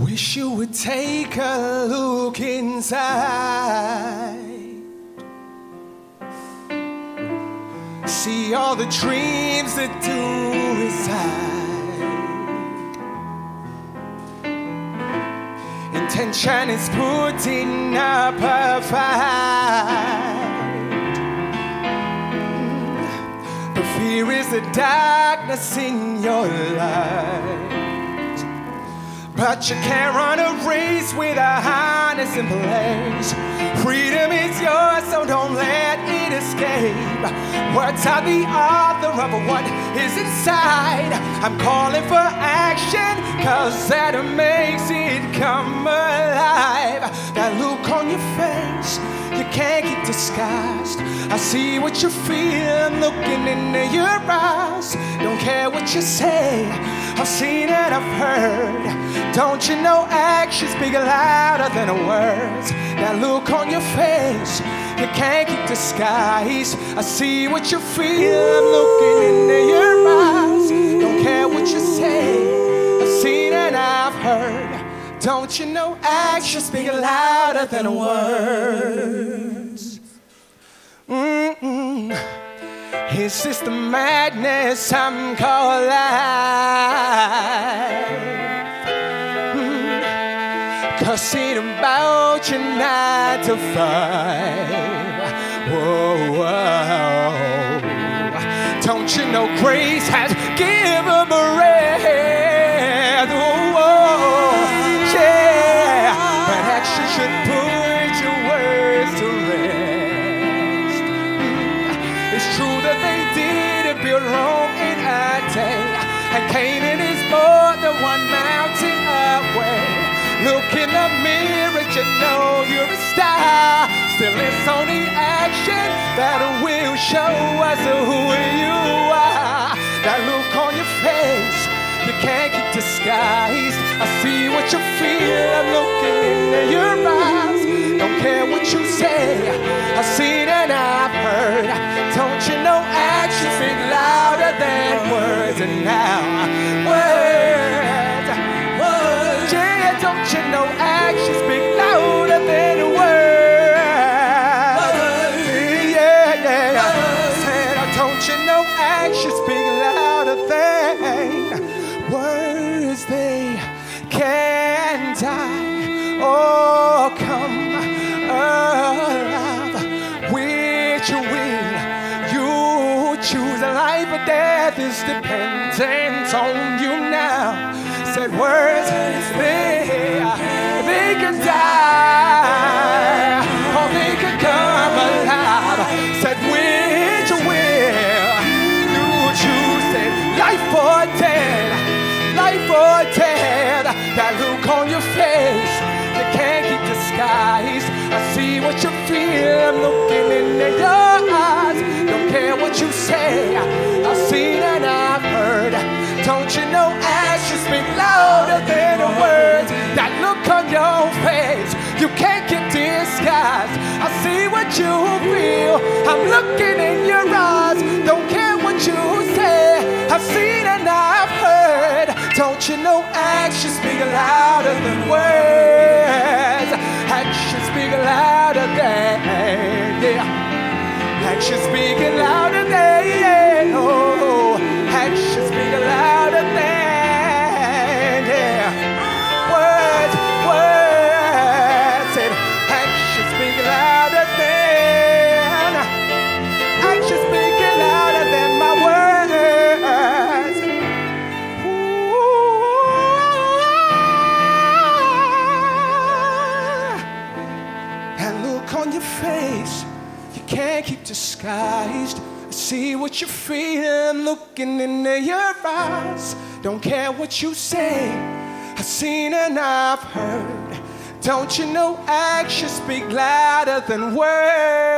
Wish you would take a look inside. See all the dreams that do reside. Intention is putting up a fight. The fear is the darkness in your life. But you can't run a race with a harness in place. Freedom is yours, so don't let it escape. Words are the author of what is inside. I'm calling for action, cause that makes it come alive. That look on your face, you can't keep disguised. I see what you feel looking into your eyes. Don't care what you say, I've seen and I've heard. Don't you know actions speak louder than words? That look on your face, you can't keep disguise. I see what you feel, I'm looking into your eyes. Don't care what you say, I've seen and I've heard. Don't you know actions speak louder than words? Mm-mm. Is this the madness I'm calling? To five. Whoa, whoa. Don't you know grace has given breath? Whoa, yeah. But action should put your words to rest. Mm. It's true that they did build Rome in a day. And Canaan is more than one mountain away. Look in the mirror, you know you're a star. Still, it's only action that will show us who you are. That look on your face, you can't keep disguised. I see what you feel, I'm looking into your eyes. Don't care what you say, I've seen and I've heard. Don't you know actions speak louder than words? And now, you know actions speak louder than words? They can die or come alive. Which will you choose? A life or death is dependent on you now said words, what you feel, I'm looking into your eyes. Don't care what you say, I've seen and I've heard. Don't you know actions speak louder than words? That look on your face, you can't get disguised. I see what you feel, I'm looking in your eyes. Don't care what you say, I've seen and I've heard. Don't you know actions speak louder than words? Yeah. Actions speak louder than, can't keep disguised. I see what you're I'm looking into your eyes. Don't care what you say, I've seen and I've heard. Don't you know actions speak louder than words?